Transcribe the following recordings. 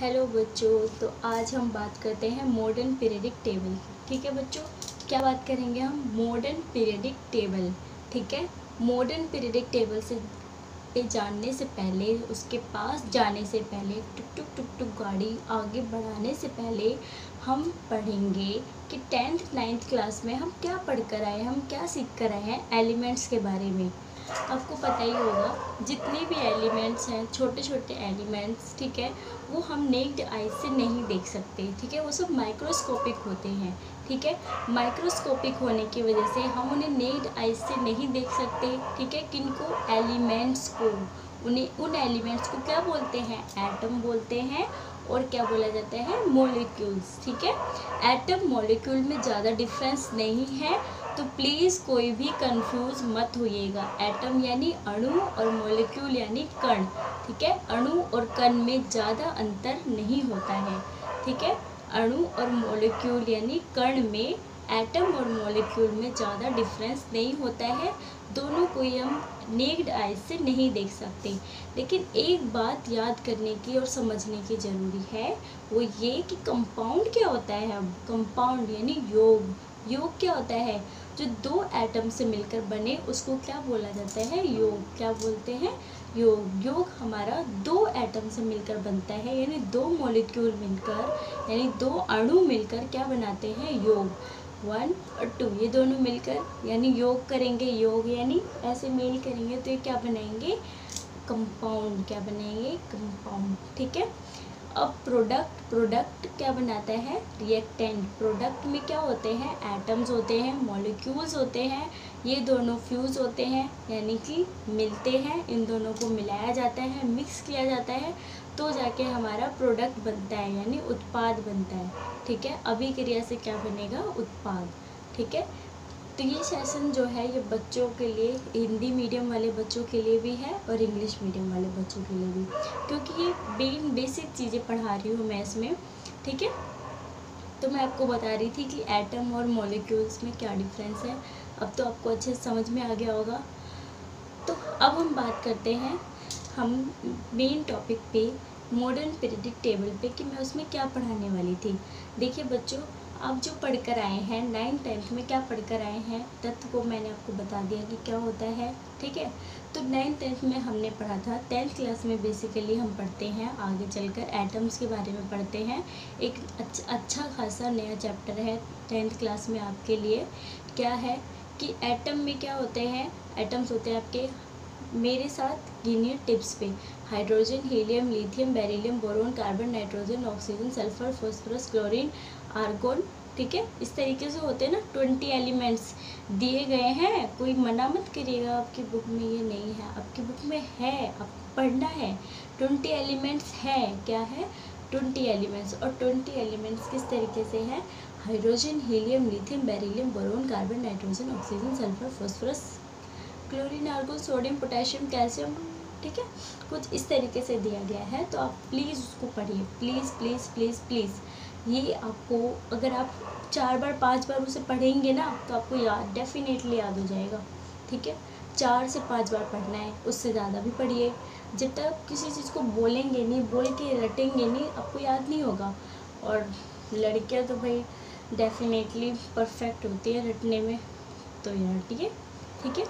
Hello बच्चों तो आज हम बात करते हैं मॉडर्न पीरियडिक टेबल की। ठीक है बच्चों? क्या बात करेंगे हम? मॉडर्न पीरियडिक टेबल ठीक है? मॉडर्न पीरियडिक टेबल से, पे जानने से पहले, उसके पास जाने से पहले, टुक टुक टुक टुक गाड़ी आगे बढ़ाने से पहले, हम पढ़ेंगे कि टेंथ नाइन्थ क्लास में हम क्या पढ़ कर आए हम क्या सीख कर आए हैं एलिमेंट्स के बारे में। आपको पता ही होगा, जितने भी एलिमेंट्स हैं छोटे छोटे एलिमेंट्स, ठीक है, वो हम नेक्ड आई से नहीं देख सकते, ठीक है, वो सब माइक्रोस्कोपिक होते हैं, ठीक है। माइक्रोस्कोपिक होने की वजह से हम उन्हें नेक्ड आई से नहीं देख सकते, ठीक है, किनको एलिमेंट्स को, उन्हें, उन एलिमेंट्स को क्या बोलते हैं? एटम बोलते हैं और क्या बोला जाता है? मोलिक्यूल्स, ठीक है। एटम मोलिक्यूल में ज़्यादा डिफरेंस नहीं है तो प्लीज़ कोई भी कंफ्यूज मत होइएगा। एटम यानी अणु और मोलिक्यूल यानी कण, ठीक है? अणु और कण में ज़्यादा अंतर नहीं होता है, ठीक है? अणु और मोलिक्यूल यानी कण में एटम और मॉलिक्यूल में ज़्यादा डिफरेंस नहीं होता है। दोनों को हम नेक्ड आइज़ से नहीं देख सकते। लेकिन एक बात याद करने की और समझने की ज़रूरी है, वो ये कि कंपाउंड क्या होता है अब? कंपाउंड यानी योग। योग क्या होता है? जो दो एटम से मिलकर बने, उसको क्या बोला जाता है? योग। क्या बोलते हैं? योग। योग हमारा दो एटम से मिलकर बनता है, यानी दो मॉलिक्यूल मिलकर, यानी दो अणु मिलकर क्या बनाते हैं? योग। वन और टू ये दोनों मिलकर, यानी योग करेंगे, योग यानी ऐसे मेल करेंगे तो ये क्या बनाएँगे? कंपाउंड क्या बनाएँगे? कंपाउंड ठीक है? अब प्रोडक्ट प्रोडक्ट क्या बनाता है? रिएक्टेंट प्रोडक्ट में क्या होते हैं? एटम्स होते हैं मॉलिक्यूल्स होते हैं, ये दोनों फ्यूज़ होते हैं, यानी कि मिलते हैं, इन दोनों को मिलाया जाता है मिक्स किया जाता है तो जाके हमारा प्रोडक्ट बनता है, यानी उत्पाद बनता है। ठीक है? अभी क्रिया से क्या बनेगा? उत्पाद। ठीक है? तो ये सेशन जो है ये बच्चों के लिए, हिंदी मीडियम वाले बच्चों के लिए भी है और इंग्लिश मीडियम वाले बच्चों के लिए भी। क्योंकि ये बेन बेसिक चीज़ें पढ़ा रही हूँ मैं इसमें, ठीक है? तो मैं आपको बता रही थी कि एटम और मॉलिक्यूल्स में क्या डिफरेंस है। अब तो आपको अच्छे से समझ में आ गया होगा। तो अब हम बात करते हैं हम मेन टॉपिक पे मॉडर्न पीरियडिक टेबल पे कि मैं उसमें क्या पढ़ाने वाली थी। देखिए बच्चों आप जो पढ़कर आए हैं नाइन टेंथ में क्या पढ़कर आए हैं, तत्व को मैंने आपको बता दिया कि क्या होता है, ठीक है? तो नाइन टेंथ में हमने पढ़ा था टेंथ क्लास में बेसिकली हम पढ़ते हैं, आगे चलकर एटम्स के बारे में पढ़ते हैं। एक अच्छा अच्छा खासा नया चैप्टर है टेंथ क्लास में आपके लिए। क्या है कि एटम में क्या होते हैं? एटम्स होते हैं आपके मेरे साथ गिनियर टिप्स पे। Hydrogen helium lithium beryllium boron carbon nitrogen oxygen sulphur phosphorus chlorine argon ठीक है? इस तरीके से होते हैं ना ट्वेंटी एलिमेंट्स दिए गए हैं। कोई मना मत करिएगा, आपकी बुक में ये नहीं है। आपकी बुक में है, आपको पढ़ना है। ट्वेंटी एलिमेंट्स है, क्या है? ट्वेंटी एलिमेंट्स और ट्वेंटी एलिमेंट्स किस तरीके से है? Hydrogen helium lithium beryllium boron carbon nitrogen oxygen sulphur phosphorus chlorine argon sodium potassium calcium ठीक है? कुछ इस तरीके से दिया गया है तो आप प्लीज़ उसको पढ़िए। प्लीज़ प्लीज़ प्लीज़ प्लीज़ ये आपको, अगर आप चार बार, पाँच बार उसे पढ़ेंगे ना तो आपको याद डेफिनेटली याद हो जाएगा, ठीक है? चार से पाँच बार पढ़ना है, उससे ज़्यादा भी पढ़िए। जब तक आप किसी चीज़ को बोलेंगे नहीं, बोल के रटेंगे नहीं, आपको याद नहीं होगा। और लड़कियाँ तो भाई डेफिनेटली परफेक्ट होती है रटने में। तो ये रटिए ठीक है?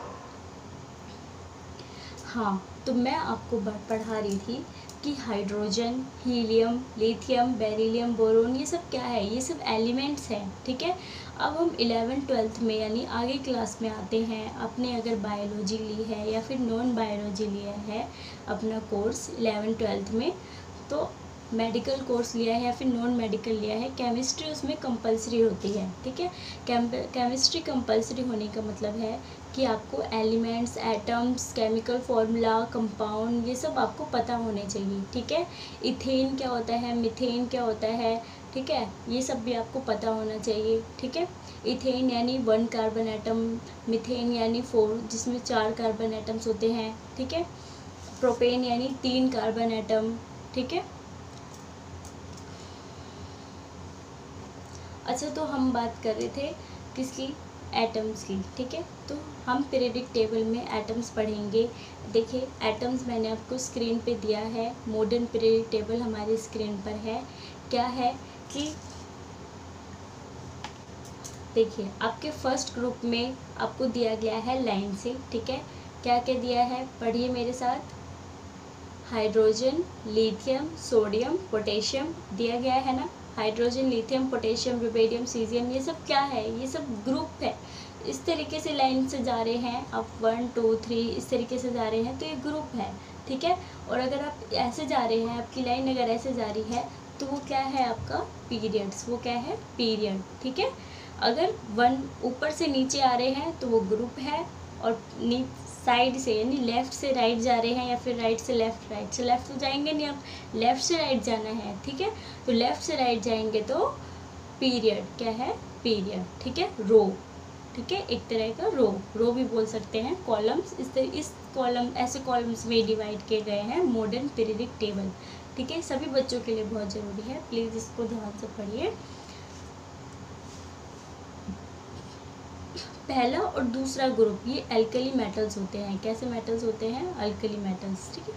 हाँ तो मैं आपको पढ़ा रही थी कि hydrogen helium lithium beryllium boron ये सब क्या है? ये सब एलिमेंट्स हैं, ठीक है? अब हम इलेवन ट्वेल्थ में यानी आगे क्लास में आते हैं। अपने अगर बायोलॉजी ली है या फिर नॉन बायोलॉजी लिया है अपना कोर्स इलेवन ट्वेल्थ में तो मेडिकल कोर्स लिया है या फिर नॉन मेडिकल लिया है केमिस्ट्री उसमें कंपलसरी होती है, ठीक है? केमिस्ट्री कंपलसरी होने का मतलब है कि आपको elements atoms chemical formula compound ये सब आपको पता होने चाहिए, ठीक है? इथेन क्या होता है? मिथेन क्या होता है? ठीक है? ये सब भी आपको पता होना चाहिए, ठीक है? इथेन यानी वन कार्बन एटम मिथेन यानी फोर जिसमें चार कार्बन एटम्स होते हैं, ठीक है? प्रोपेन यानी तीन कार्बन एटम ठीक है? अच्छा तो हम बात कर रहे थे किसकी? एटम्स की, ठीक है? तो हम पीरियडिक टेबल में एटम्स पढ़ेंगे। देखिए एटम्स मैंने आपको स्क्रीन पे दिया है। मॉडर्न पीरियडिक टेबल हमारी स्क्रीन पर है। क्या है कि देखिए, आपके फ़र्स्ट ग्रुप में आपको दिया गया है लाइन से, ठीक है? क्या क्या दिया है? पढ़िए मेरे साथ। हाइड्रोजन लिथियम सोडियम पोटेशियम दिया गया है ना? Hydrogen, lithium, potassium rubidium caesium, ये सब क्या है? ये सब ग्रुप है। इस तरीके से लाइन से जा रहे हैं आप वन, टू, थ्री, इस तरीके से जा रहे हैं तो ये ग्रुप है, ठीक है? और अगर आप ऐसे जा रहे हैं, आपकी लाइन अगर ऐसे जा रही है तो वो क्या है आपका पीरियड्स वो क्या है? पीरियड ठीक है? अगर वन ऊपर से नीचे आ रहे हैं तो वो ग्रुप है, और साइड से, यानी लेफ़्ट से राइट जा रहे हैं या फिर राइट से लेफ़्ट, राइट से लेफ़्ट तो जाएँगे नहीं आप, लेफ़्ट से राइट जाना है, ठीक है? तो लेफ़्ट से राइट जाएँगे तो पीरियड, क्या है? पीरियड, ठीक है? रो, ठीक है? एक तरह का रो रो भी बोल सकते हैं कॉलम्स इस तरह इस कॉलम ऐसे कॉलम्स में डिवाइड किए गए हैं मॉडर्न पीरियडिक टेबल ठीक है? सभी बच्चों के लिए बहुत ज़रूरी है प्लीज़ इसको ध्यान से पढ़िए। पहला और दूसरा ग्रुप ये अल्कली मेटल्स होते हैं। कैसे मेटल्स होते हैं? अल्कली मेटल्स ठीक है?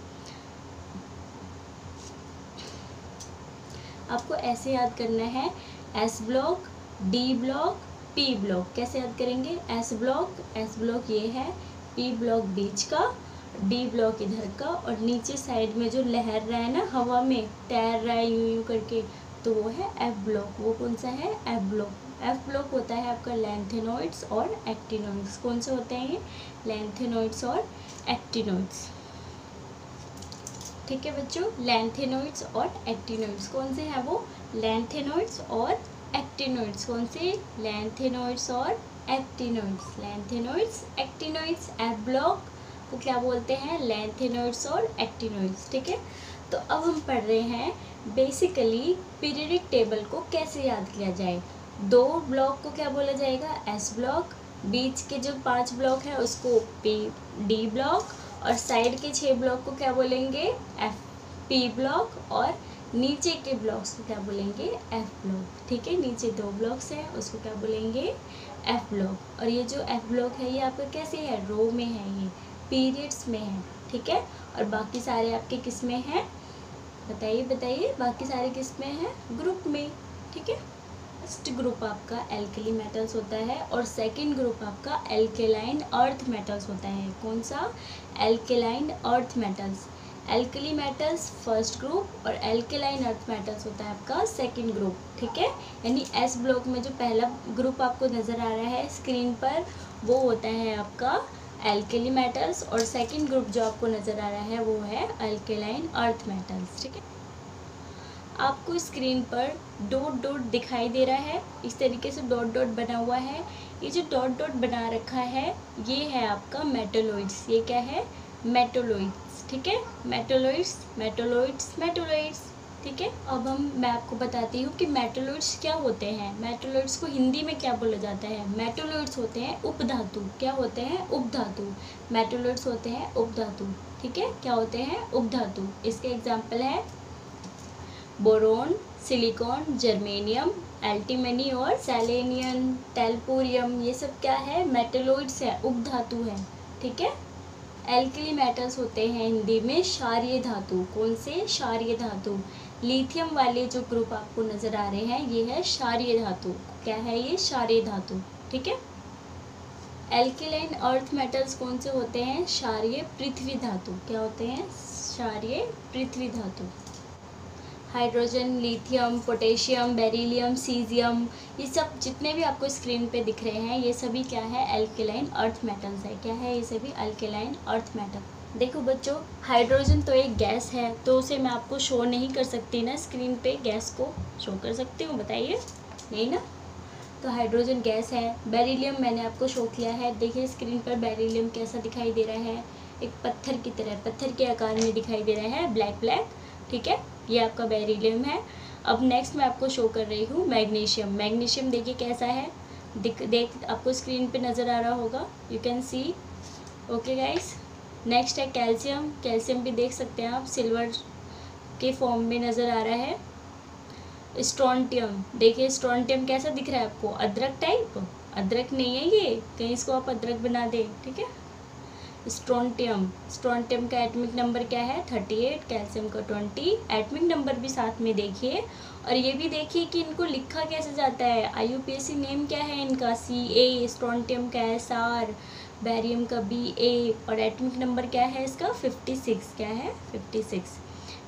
आपको ऐसे याद करना है S block D block P block कैसे याद करेंगे? एस ब्लॉक एस ब्लॉक ये है पी ब्लॉक बीच का डी ब्लॉक इधर का और नीचे साइड में जो लहर रहा है ना, हवा में तैर रहा है यूँ यूँ करके तो वो है एफ़ ब्लॉक वो कौन सा है? एफ़ ब्लॉक एफ़ ब्लॉक होता है आपका लेंथेनोइड्स और एक्टिनोइड्स कौन से होते हैं? ये लेंथेनोइड्स और एक्टिनोइड्स ठीक है बच्चों? लेंथेनोइड्स और एक्टिनोइड्स कौन से हैं वो? लेंथेनोइड्स और एक्टिनोइड्स कौन से? लेंथेनोइड्स और actinoids lanthanoids actinoids f block को क्या बोलते हैं? लेंथेनोइड्स और एक्टिनोइड्स ठीक है? तो अब हम पढ़ रहे हैं बेसिकली पीरियडिक टेबल को कैसे याद किया जाए? दो ब्लॉक को क्या बोला जाएगा? एस ब्लॉक, बीच के जो पाँच ब्लॉक है उसको पी डी ब्लॉक और साइड के छह ब्लॉक को क्या बोलेंगे? एफ़ पी ब्लॉक और नीचे के ब्लॉक्स को क्या बोलेंगे? एफ़ ब्लॉक, ठीक है? नीचे दो ब्लॉक्स हैं, उसको क्या बोलेंगे? एफ़ ब्लॉक, और ये जो एफ़ ब्लॉक है, ये आपका कैसे है? रो में है ये पीरियड्स में है, ठीक है? और बाकी सारे आपके किसमें हैं? बताइए बताइए, बाकी सारे किसमें हैं? ग्रुप में, ठीक है? फ़र्स्ट ग्रुप आपका एल्कली मेटल्स होता है और सेकंड ग्रुप आपका एल्केलाइन अर्थ मेटल्स होता है। कौन सा? Alkaline earth metals alkali metals first group और एल्केलाइन अर्थ मेटल्स होता है आपका सेकंड ग्रुप ठीक है? यानी एस ब्लॉक में जो पहला ग्रुप आपको नज़र आ रहा है स्क्रीन पर, वो होता है आपका एल्केली मेटल्स और सेकंड ग्रुप जो आपको नज़र आ रहा है, वो है एल्केलाइन अर्थ मेटल्स ठीक है? आपको स्क्रीन पर डॉट डॉट दिखाई दे रहा है। इस तरीके से डॉट डॉट बना हुआ है। ये जो डॉट डॉट बना रखा है, ये है आपका मेटोलॉइड्स ये क्या है? मेटोलॉइड्स ठीक है? मेटोलॉइड्स मेटोलॉइड्स मेटोलॉइड्स ठीक है? अब हम, मैं आपको बताती हूँ कि मेटोलॉइड्स क्या होते हैं। मेटोलॉइड्स को हिंदी में क्या बोला जाता है? मेटोलॉइड्स होते हैं उपधातु क्या होते हैं? उपधातु मेटोलॉइड्स होते हैं उपधातु ठीक है? क्या होते हैं? उपधातु इसके एग्ज़ाम्पल है बोरोन, सिलिकॉन, जर्मेनियम, एल्टीमनी और सेलेनियम टेलपोरियम, ये सब क्या है? मेटलोइड्स है उपधातु हैं, ठीक है? एल्कली मेटल्स होते हैं हिंदी में क्षारीय धातु। कौन से? क्षारीय धातु। लिथियम वाले जो ग्रुप आपको नज़र आ रहे हैं, ये है क्षारीय धातु। क्या है ये? क्षारीय धातु, ठीक है? एल्केलाइन अर्थ मेटल्स कौन से होते हैं? क्षारीय पृथ्वी धातु। क्या होते हैं? क्षारीय पृथ्वी धातु। Hydrogen, lithium, potassium, beryllium, caesium, ये सब जितने भी आपको स्क्रीन पे दिख रहे हैं, ये सभी क्या है? अल्केलाइन अर्थ मेटल्स है। क्या है ये सभी? अल्केलाइन अर्थ मेटल देखो बच्चों, हाइड्रोजन तो एक गैस है तो उसे मैं आपको शो नहीं कर सकती ना स्क्रीन पे गैस को शो कर सकती हूँ, बताइए। नहीं ना? तो हाइड्रोजन गैस है, बेरिलियम मैंने आपको शो किया है, देखिए स्क्रीन पर बेरिलियम कैसा दिखाई दे रहा है, एक पत्थर की तरह, पत्थर के आकार में दिखाई दे रहा है ब्लैक ब्लैक ठीक है? ये आपका बेरिलियम है। अब नेक्स्ट मैं आपको शो कर रही हूँ मैग्नीशियम। मैग्नीशियम देखिए कैसा है। दिख, देख, आपको स्क्रीन पे नज़र आ रहा होगा। You can see okay guys next है कैल्शियम कैल्शियम भी देख सकते हैं आप। सिल्वर के फॉर्म में नज़र आ रहा है। स्ट्रॉन्टियम देखिए स्ट्रॉन्टियम कैसा दिख रहा है आपको? अदरक टाइप अदरक नहीं है ये। कहीं इसको आप अदरक बना दें। ठीक है? स्ट्रॉन्टियम स्ट्रॉन्टियम का एटमिक नंबर क्या है? थर्टी एट, कैल्शियम का ट्वेंटी। एटमिक नंबर भी साथ में देखिए। और ये भी देखिए कि इनको लिखा कैसे जाता है? आई नेम क्या है इनका? सी ए स्ट्रॉन्टियम का एस आर बैरियम का बी ए और एटमिक नंबर क्या है इसका? फिफ्टी सिक्स क्या है? फिफ्टी सिक्स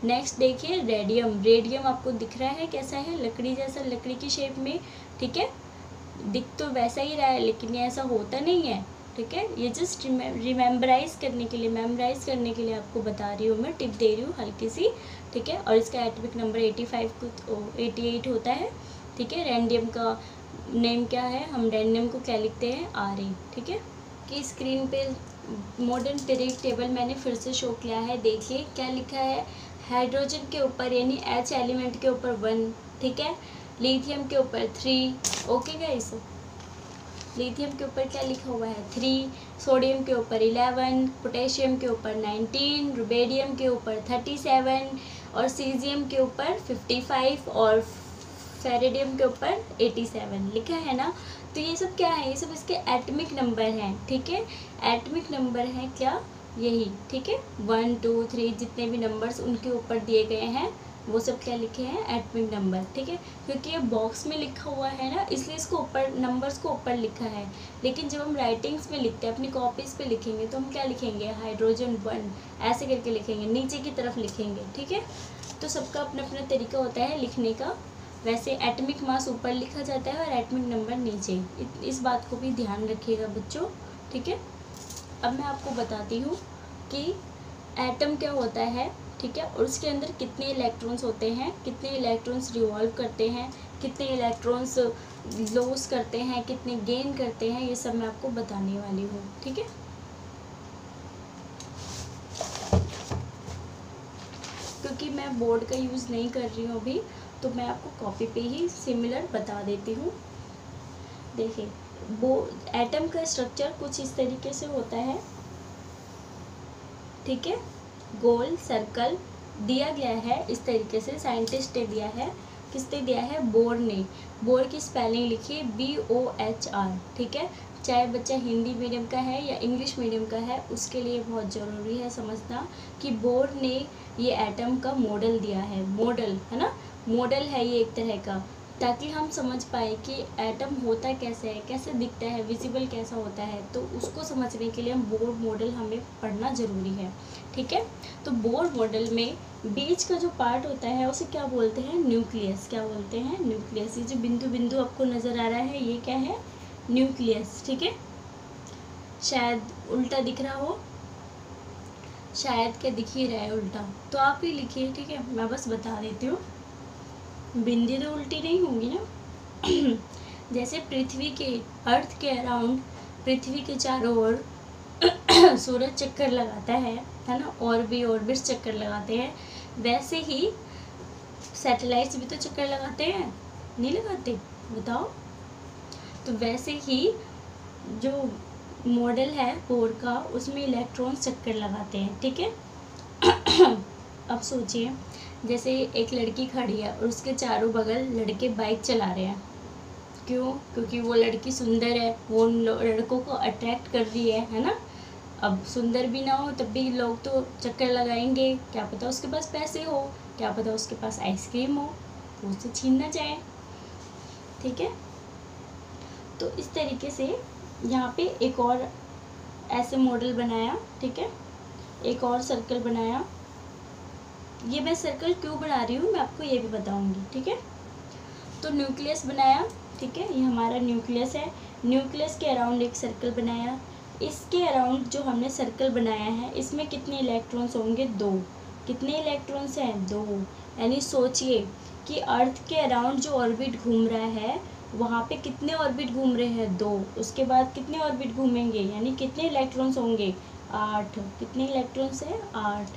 नेक्स्ट देखिए रेडियम रेडियम आपको दिख रहा है कैसा है? लकड़ी जैसा, लकड़ी की शेप में। ठीक है? दिख तो वैसा ही रहा है, लेकिन ये ऐसा होता नहीं है। ठीक है? ये जस्ट रिमेम्बराइज करने के लिए मेमोराइज करने के लिए आपको बता रही हूँ मैं टिप दे रही हूँ हल्की सी ठीक है? और इसका एटमिक नंबर एटी फाइव को एटी एट होता है, ठीक है? रैंडियम का नेम क्या है? हम रैंडियम को क्या लिखते हैं? आर ए ठीक है? कि स्क्रीन पे मॉडर्न पीरियड टेबल मैंने फिर से शो किया है, देखिए क्या लिखा है? हाइड्रोजन के ऊपर यानी एच एलिमेंट के ऊपर वन ठीक है? लिथियम के ऊपर थ्री ओके क्या गाइस लिथियम के ऊपर क्या लिखा हुआ है? थ्री सोडियम के ऊपर इलेवन पोटेशियम के ऊपर नाइनटीन रुबेडियम के ऊपर थर्टी सेवन और सीजियम के ऊपर फिफ्टी फाइव और फेरेडियम के ऊपर एटी सेवन लिखा है ना? तो ये सब क्या है? ये सब इसके एटमिक नंबर हैं, ठीक है? एटमिक नंबर हैं क्या? यही, ठीक है? वन टू थ्री जितने भी नंबर्स उनके ऊपर दिए गए हैं। वो सब क्या लिखे हैं? एटमिक नंबर ठीक है? क्योंकि ये बॉक्स में लिखा हुआ है ना, इसलिए इसको ऊपर नंबर्स को ऊपर लिखा है। लेकिन जब हम राइटिंग्स में लिखते हैं, अपनी कॉपीज़ पे लिखेंगे तो हम क्या लिखेंगे? हाइड्रोजन वन ऐसे करके लिखेंगे, नीचे की तरफ़ लिखेंगे, ठीक है? तो सबका अपना अपना तरीका होता है लिखने का। वैसे एटमिक मास ऊपर लिखा जाता है और एटमिक नंबर नीचे। इस बात को भी ध्यान रखिएगा बच्चों, ठीक है? अब मैं आपको बताती हूँ कि एटम क्या होता है? ठीक है? और उसके अंदर कितने इलेक्ट्रॉन्स होते हैं? कितने इलेक्ट्रॉन्स रिवॉल्व करते हैं? कितने इलेक्ट्रॉन्स लॉस करते हैं? कितने गेन करते हैं? ये सब मैं आपको बताने वाली हूँ, ठीक है? क्योंकि मैं बोर्ड का यूज़ नहीं कर रही हूँ अभी तो मैं आपको कॉपी पे ही सिमिलर बता देती हूँ। देखिए, वो एटम का स्ट्रक्चर कुछ इस तरीके से होता है, ठीक है? गोल सर्कल दिया गया है। इस तरीके से साइंटिस्ट ने दिया है। किसने दिया है? बोर ने। बोर की स्पेलिंग लिखिए बी ओ एच आर ठीक है? चाहे बच्चा हिंदी मीडियम का है या इंग्लिश मीडियम का है, उसके लिए बहुत ज़रूरी है समझना कि बोर ने ये एटम का मॉडल दिया है। मॉडल है ना? मॉडल है ये एक तरह का। ताकि हम समझ पाए कि एटम होता कैसे है, कैसे दिखता है विजिबल कैसा होता है तो उसको समझने के लिए हम बोर मॉडल हमें पढ़ना ज़रूरी है, ठीक है? तो बोर मॉडल में बीच का जो पार्ट होता है, उसे क्या बोलते हैं? न्यूक्लियस क्या बोलते हैं? न्यूक्लियस ये जो बिंदु बिंदु आपको नज़र आ रहा है, ये क्या है? न्यूक्लियस ठीक है? शायद उल्टा दिख रहा हो? शायद क्या दिख ही रहा है उल्टा। तो आप ही लिखिए, ठीक है? मैं बस बता देती हूँ। बिंदी तो उल्टी नहीं होंगी ना? जैसे पृथ्वी के अर्थ के अराउंड पृथ्वी के चारों ओर सूरज चक्कर लगाता है है ना? और भी और भी चक्कर लगाते हैं। वैसे ही सैटेलाइट्स भी तो चक्कर लगाते हैं, नहीं लगाते? बताओ। तो वैसे ही जो मॉडल है बोर का, उसमें इलेक्ट्रॉन चक्कर लगाते हैं, ठीक है? अब सोचिए। जैसे एक लड़की खड़ी है और उसके चारों बगल लड़के बाइक चला रहे हैं। क्यों? क्योंकि वो लड़की सुंदर है, वो उन लड़कों को अट्रैक्ट कर रही है है ना? अब सुंदर भी ना हो, तब भी लोग तो चक्कर लगाएँगे। क्या पता उसके पास पैसे हो, क्या पता उसके पास आइसक्रीम हो, वो उसे छीनना चाहे ठीक है? तो इस तरीके से यहाँ पे एक और ऐसे मॉडल बनाया, ठीक है? एक और सर्कल बनाया। ये मैं सर्कल क्यों बना रही हूँ? मैं आपको ये भी बताऊँगी, ठीक है? तो न्यूक्लियस बनाया, ठीक है? ये हमारा न्यूक्लियस है। न्यूक्लियस के अराउंड एक सर्कल बनाया। इसके अराउंड जो हमने सर्कल बनाया है, इसमें कितने इलेक्ट्रॉन्स होंगे? दो। कितने इलेक्ट्रॉन्स हैं? दो। यानी सोचिए कि अर्थ के अराउंड जो ऑर्बिट घूम रहा है, वहाँ पे कितने ऑर्बिट घूम रहे हैं? दो। उसके बाद कितने ऑर्बिट घूमेंगे? यानी कितने इलेक्ट्रॉन्स होंगे? आठ। कितने इलेक्ट्रॉन्स हैं? आठ।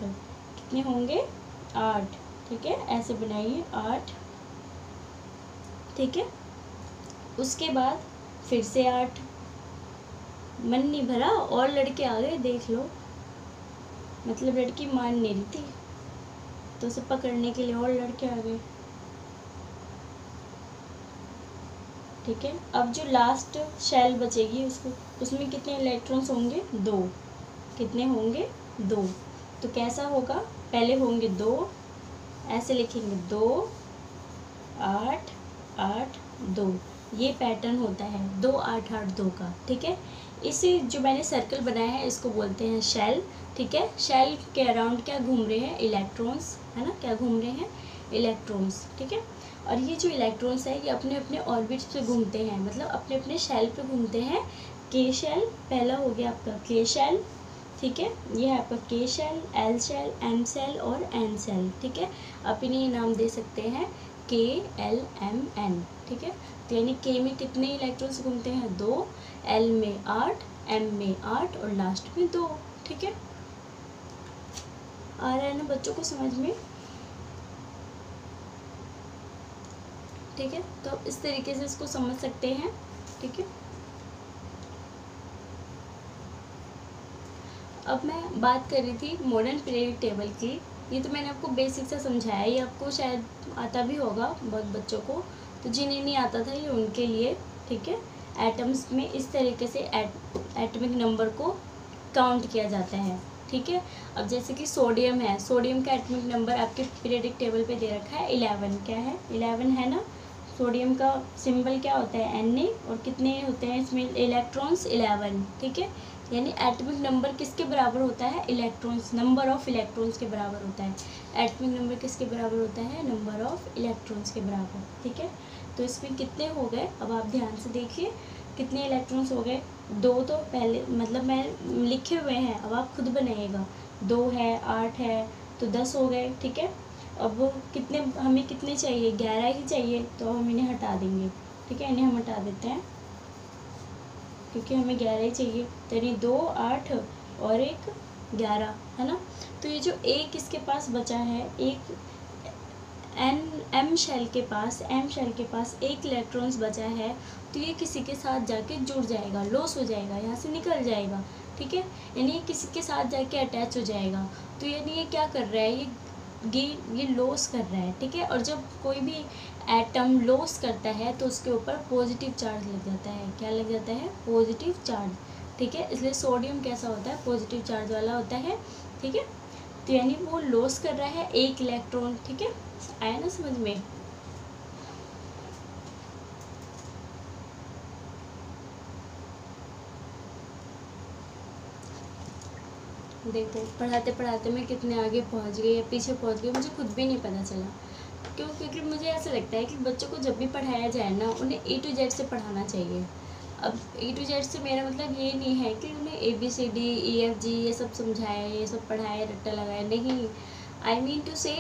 कितने होंगे? आठ, ठीक है? ऐसे बनाइए आठ, ठीक है? उसके बाद फिर से आठ। मन नहीं भरा, और लड़के आ गए, देख लो। मतलब लड़की मान नहीं रही थी। तो उसे पकड़ने के लिए और लड़के आ गए। ठीक है? अब जो लास्ट शेल बचेगी उसको, उसमें कितने इलेक्ट्रॉन्स होंगे? दो। कितने होंगे? दो। तो कैसा होगा? पहले होंगे दो, ऐसे लिखेंगे दो, आठ आठ, दो। ये पैटर्न होता है, दो, आठ आठ, दो का, ठीक है? इसी जो मैंने सर्कल बनाया है, इसको बोलते हैं शेल ठीक है? शेल के अराउंड क्या घूम रहे हैं? इलेक्ट्रॉन्स है ना? क्या घूम रहे हैं? इलेक्ट्रॉन्स ठीक है? और ये जो इलेक्ट्रॉन्स है, ये अपने अपने ऑर्बिट पे घूमते हैं मतलब अपने अपने शेल पे घूमते हैं। के शेल पहला हो गया आपका के शेल ठीक है? ये है आपका K shell L shell M shell और एन सेल ठीक है? आप इन्हें नाम दे सकते हैं के एल एम एन ठीक है? तो यानी के में कितने इलेक्ट्रॉन्स घूमते हैं? दो एल में आठ एम में आठ और लास्ट में दो, ठीक है? आ रहा है ना बच्चों को समझ में? ठीक है? तो इस तरीके से इसको समझ सकते हैं, ठीक है? अब मैं बात कर रही थी मॉडर्न पीरियड टेबल की। ये तो मैंने आपको बेसिक से समझाया, ये आपको शायद आता भी होगा बहुत बच्चों को। तो जिन्हें नहीं आता था, ये उनके लिए, ठीक है? एटम्स में इस तरीके से एटमिक नंबर को काउंट किया जाता है, ठीक है? अब जैसे कि सोडियम है सोडियम का एटमिक नंबर आपके पीरियडिक टेबल पे दे रखा है इलेवन क्या है? इलेवन है ना? सोडियम का सिंबल क्या होता है? एन ए और कितने होते हैं इसमें? इलेक्ट्रॉन्स इलेवन ठीक है? यानी एटमिक नंबर किसके बराबर होता है? इलेक्ट्रॉन्स। नंबर ऑफ़ इलेक्ट्रॉन्स के बराबर होता है। एटमिक नंबर किसके बराबर होता है? नंबर ऑफ़ इलेक्ट्रॉन्स के बराबर। ठीक है? तो इसमें कितने हो गए? अब आप ध्यान से देखिए, कितने इलेक्ट्रॉन्स हो गए? दो तो पहले मतलब मैं लिखे हुए हैं, अब आप खुद बनाइएगा। दो है, आठ है तो दस हो गए। ठीक है? अब कितने, हमें कितने चाहिए? ग्यारह ही चाहिए तो हम इन्हें हटा देंगे। ठीक है? इन्हें हम हटा देते हैं। क्योंकि हमें ग्यारह ही चाहिए तो यानी दो, आठ और एक ग्यारह, है ना? तो ये जो एक इसके पास बचा है, एक एन एम शेल के पास एम शेल के पास एक इलेक्ट्रॉन्स बचा है तो ये किसी के साथ जाके जुड़ जाएगा लॉस हो जाएगा, यहाँ से निकल जाएगा, ठीक है? यानी ये किसी के साथ जाके अटैच हो जाएगा। तो यानी ये क्या कर रहा है, ये ये ये लॉस कर रहा है, ठीक है? और जब कोई भी एटम लॉस करता है तो उसके ऊपर पॉजिटिव चार्ज लग जाता है। क्या लग जाता है? पॉजिटिव चार्ज ठीक है? इसलिए सोडियम कैसा होता है? पॉजिटिव चार्ज वाला होता है। ठीक है? तो यानी वो लॉस कर रहा है एक इलेक्ट्रॉन ठीक है? आया ना समझ में? देखो पढ़ाते पढ़ाते मैं कितने आगे पहुँच गई, या पीछे पहुँच गई, मुझे खुद भी नहीं पता चला। क्यों क्योंकि मुझे ऐसा लगता है कि बच्चों को जब भी पढ़ाया जाए ना, उन्हें ए टू जेड से पढ़ाना चाहिए। अब ए टू जेड से मेरा मतलब ये नहीं है कि उन्हें A B C D E F G ये सब समझाया ये सब पढ़ाया रट्टा लगाया नहीं। आई मीन टू से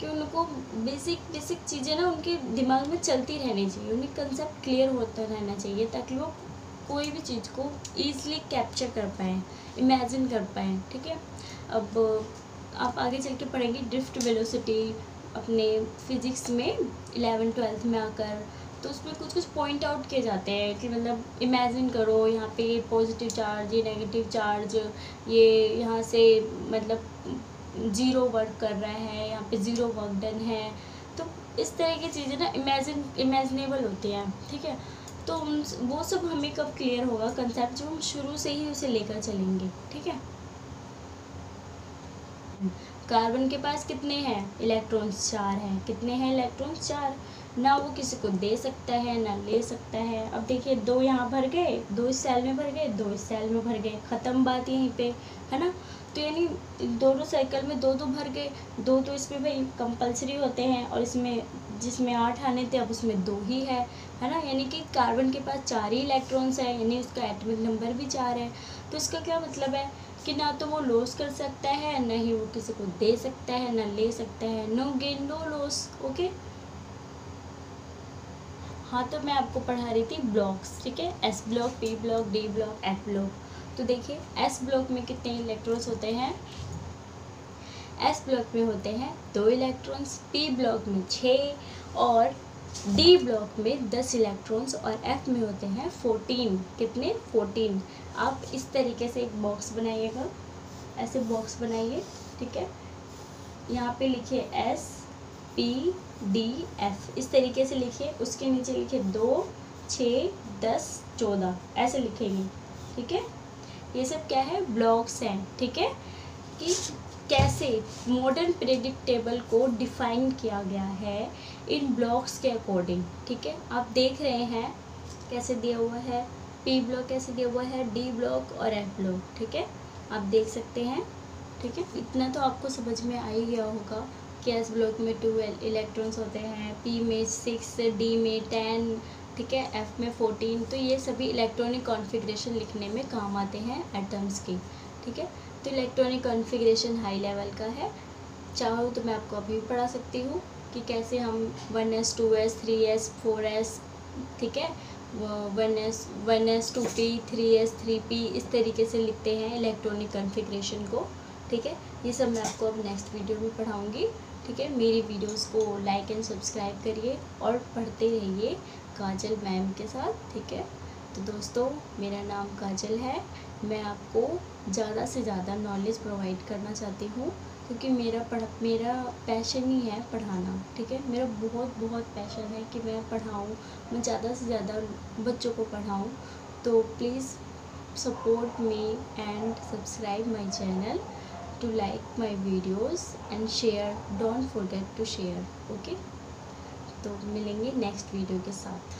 कि उनको बेसिक बेसिक चीज़ें ना उनके दिमाग में चलती रहनी चाहिए, उन्हें कंसेप्ट क्लियर होता रहना चाहिए ताकि वो कोई भी चीज़ को ईज़िली कैप्चर कर पाएँ इमेजिन कर पाएँ, ठीक है? अब आप आगे चल के पढ़ेंगे ड्रिफ्ट वेलोसिटी अपने फिज़िक्स में इलेवन ट्वेल्थ में आकर तो उसमें कुछ कुछ पॉइंट आउट किए जाते हैं कि मतलब इमेजिन करो, यहाँ पे पॉजिटिव चार्ज ये नेगेटिव चार्ज ये यहाँ से मतलब ज़ीरो वर्क कर रहा है, यहाँ पे ज़ीरो वर्क डन है। तो इस तरह की चीज़ें ना इमेजिन इमेजिनेबल होती हैं, ठीक है? तो वो सब हमें कब क्लियर होगा? कंसेप्ट जब हम शुरू से ही उसे लेकर चलेंगे, ठीक है? कार्बन के पास कितने हैं? इलेक्ट्रॉन्स चार हैं। कितने हैं इलेक्ट्रॉन्स चार? ना वो किसी को दे सकता है, ना ले सकता है। अब देखिए, दो यहाँ भर गए, दो इस सेल में भर गए, दो इस सेल में भर गए। ख़त्म बात यहीं पे, है ना? तो यानी दोनों साइकिल में दो दो भर गए। दो तो इसमें भाई कंपलसरी होते हैं और इसमें, जिसमें आठ आने थे, अब उसमें दो ही है है ना? यानी कि कार्बन के पास चार ही इलेक्ट्रॉन्स है, यानी उसका एटमिक नंबर भी चार है। तो इसका क्या मतलब है? कि ना तो वो लॉस कर सकता है, ना ही वो किसी को दे सकता है, ना ले सकता है। No gain no loss okay हाँ तो मैं आपको पढ़ा रही थी ब्लॉक्स ठीक है? S block P block D block F block तो देखिए एस ब्लॉक में कितने इलेक्ट्रॉन्स होते हैं? एस ब्लॉक में होते हैं दो इलेक्ट्रॉन्स पी ब्लॉक में छः और डी ब्लॉक में दस इलेक्ट्रॉन्स और एफ़ में होते हैं फोर्टीन कितने? फोर्टीन आप इस तरीके से एक बॉक्स बनाइएगा। ऐसे बॉक्स बनाइए, ठीक है? यहाँ पे लिखिए एस पी डी एफ़ इस तरीके से लिखिए, उसके नीचे लिखिए दो, छः, दस, चौदह. ऐसे लिखेंगे, ठीक है? ये सब क्या है? ब्लॉक्स हैं, ठीक है? कि कैसे मॉडर्न प्रेडिक्टेबल को डिफाइन किया गया है इन ब्लॉक्स के अकॉर्डिंग ठीक है? आप देख रहे हैं कैसे दिया हुआ है? पी ब्लॉक कैसे दिया हुआ है? डी ब्लॉक और एफ़ ब्लॉक ठीक है? आप देख सकते हैं, ठीक है? इतना तो आपको समझ में आ ही गया होगा कि एस ब्लॉक में टू इलेक्ट्रॉन्स होते हैं पी में सिक्स डी में टेन ठीक है? एफ़ में फोर्टीन तो ये सभी इलेक्ट्रॉनिक कॉन्फ़िगरेशन लिखने में काम आते हैं एटम्स के, ठीक है? तो इलेक्ट्रॉनिक कॉन्फ़िगरेशन हाई लेवल का है। चाहो तो मैं आपको अभी भी पढ़ा सकती हूँ कि कैसे हम one S two S three S four S ठीक है? One S one S two P three S three P इस तरीके से लिखते हैं इलेक्ट्रॉनिक कन्फिग्रेशन को, ठीक है? ये सब मैं आपको अब नेक्स्ट वीडियो में पढ़ाऊँगी, ठीक है? मेरी वीडियोस को लाइक एंड सब्सक्राइब करिए और पढ़ते रहिए काजल मैम के साथ, ठीक है? तो दोस्तों, मेरा नाम काजल है। मैं आपको ज़्यादा से ज़्यादा नॉलेज प्रोवाइड करना चाहती हूँ, क्योंकि मेरा पढ़, मेरा पैशन ही है पढ़ाना, ठीक है? मेरा बहुत बहुत पैशन है कि मैं पढ़ाऊँ, मैं ज़्यादा से ज़्यादा बच्चों को पढ़ाऊँ। तो please support me and subscribe my channel to like my videos and share don't forget to share okay तो मिलेंगे नेक्स्ट वीडियो के साथ।